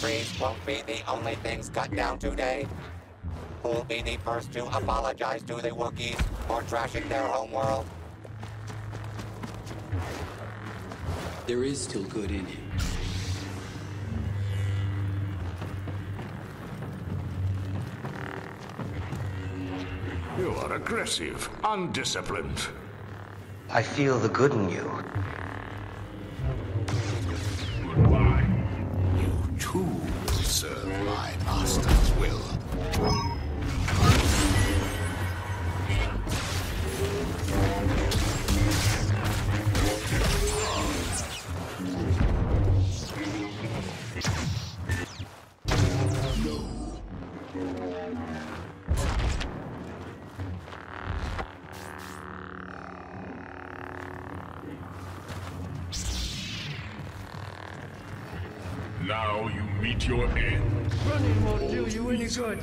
Trees won't be the only things cut down today. Who'll be the first to apologize to the Wookiees for trashing their homeworld? There is still good in him. You are aggressive, undisciplined. I feel the good in you. Now you meet your end. Running won't do you any good.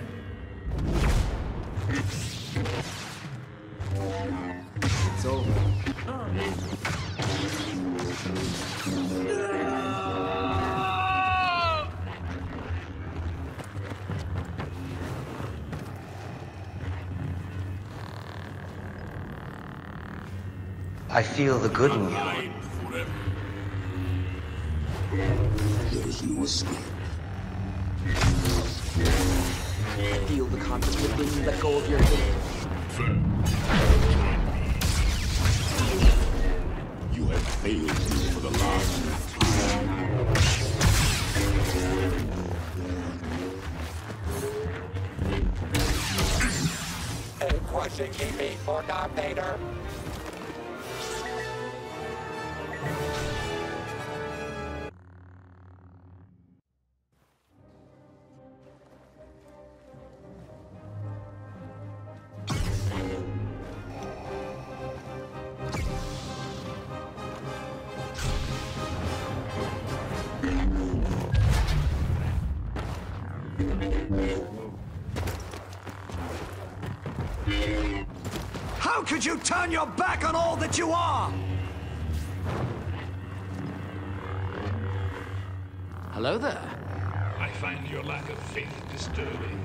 It's over. I feel the good in you. There is escape. Feel the conflict within. Let go of your hate. You have failed me for the last time. A crushing defeat for Darth Vader. How could you turn your back on all that you are? Hello there. I find your lack of faith disturbing.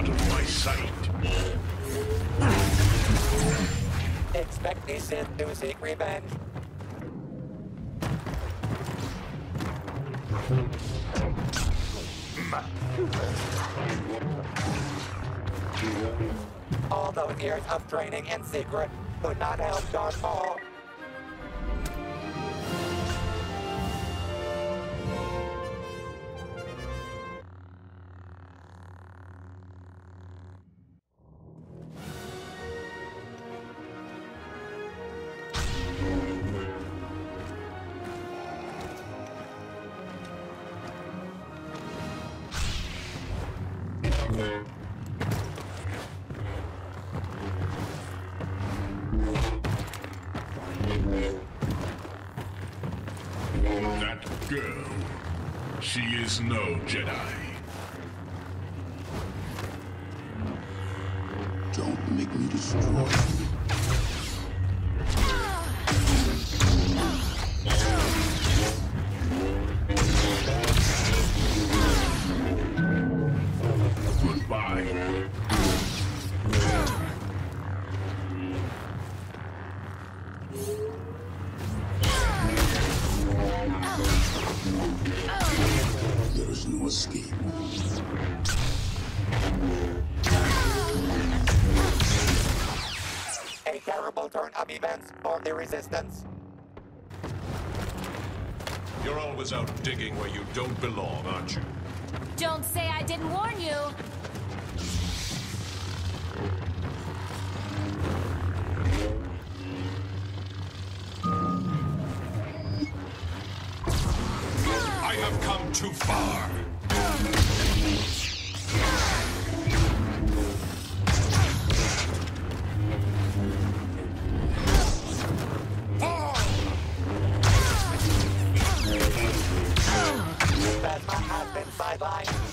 Out of my sight. Expect the Sith to seek revenge. All those years of training in secret could not help Darth Maul. That girl, she is no Jedi. Don't make me destroy you. A terrible turn of events for the Resistance. You're always out digging where you don't belong, aren't you? Don't say I didn't warn you! I have come too far! as my husband's sidelined.